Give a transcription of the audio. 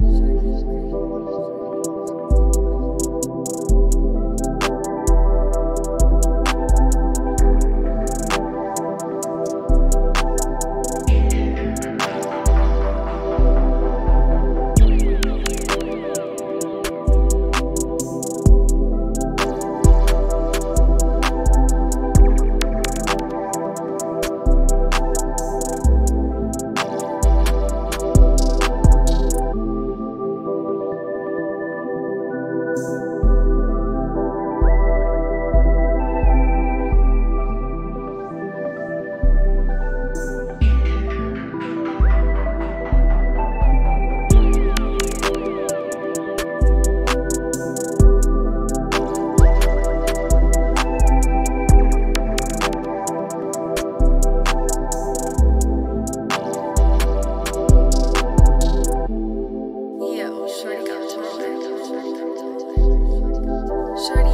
Shorty, you. Shorty.